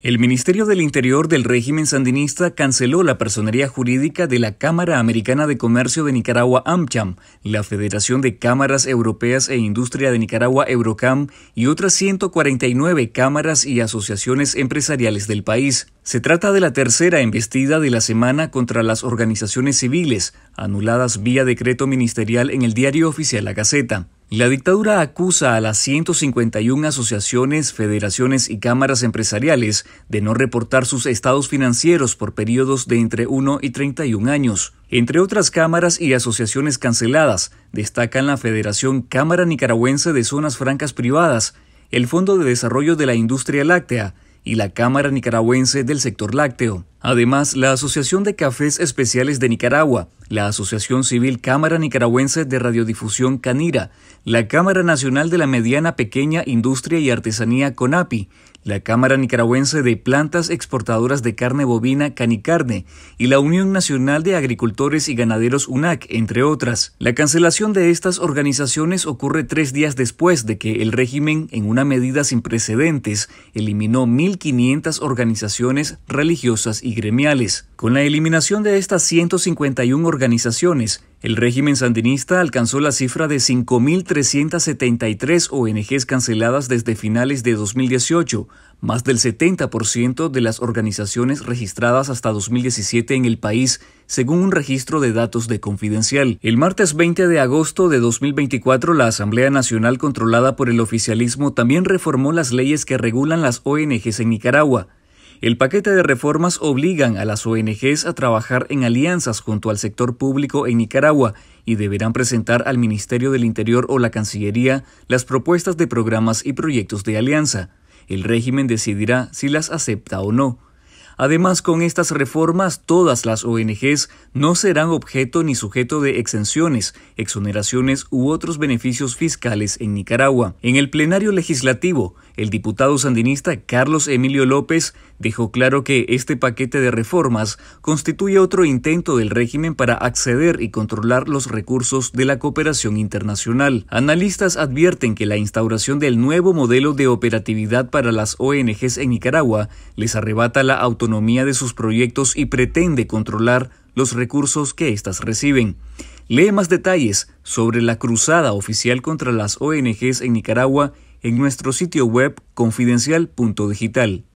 El Ministerio del Interior del régimen sandinista canceló la personería jurídica de la Cámara Americana de Comercio de Nicaragua AmCham, la Federación de Cámaras Europeas e Industria de Nicaragua Eurocam y otras 149 cámaras y asociaciones empresariales del país. Se trata de la tercera embestida de la semana contra las organizaciones civiles, anuladas vía decreto ministerial en el diario oficial La Gaceta. La dictadura acusa a las 151 asociaciones, federaciones y cámaras empresariales de no reportar sus estados financieros por periodos de entre 1 y 31 años. Entre otras cámaras y asociaciones canceladas, destacan la Federación Cámara Nicaragüense de Zonas Francas Privadas, el Fondo de Desarrollo de la Industria Láctea, y la Cámara Nicaragüense del Sector Lácteo. Además, la Asociación de Cafés Especiales de Nicaragua, la Asociación Civil Cámara Nicaragüense de Radiodifusión Canira, la Cámara Nacional de la Mediana Pequeña Industria y Artesanía CONAPI, la Cámara Nicaragüense de Plantas Exportadoras de Carne Bovina Canicarne y la Unión Nacional de Agricultores y Ganaderos UNAC, entre otras. La cancelación de estas organizaciones ocurre tres días después de que el régimen, en una medida sin precedentes, eliminó 1.500 organizaciones religiosas y gremiales. Con la eliminación de estas 151 organizaciones, el régimen sandinista alcanzó la cifra de 5.373 ONGs canceladas desde finales de 2018, más del 70% de las organizaciones registradas hasta 2017 en el país, según un registro de datos de Confidencial. El martes 20 de agosto de 2024, la Asamblea Nacional controlada por el oficialismo también reformó las leyes que regulan las ONGs en Nicaragua. El paquete de reformas obligan a las ONGs a trabajar en alianzas junto al sector público en Nicaragua y deberán presentar al Ministerio del Interior o la Cancillería las propuestas de programas y proyectos de alianza. El régimen decidirá si las acepta o no. Además, con estas reformas, todas las ONGs no serán objeto ni sujeto de exenciones, exoneraciones u otros beneficios fiscales en Nicaragua. En el plenario legislativo, el diputado sandinista Carlos Emilio López dejó claro que este paquete de reformas constituye otro intento del régimen para acceder y controlar los recursos de la cooperación internacional. Analistas advierten que la instauración del nuevo modelo de operatividad para las ONGs en Nicaragua les arrebata la autonomía de sus proyectos y pretende controlar los recursos que éstas reciben. Lee más detalles sobre la cruzada oficial contra las ONGs en Nicaragua en nuestro sitio web confidencial.digital.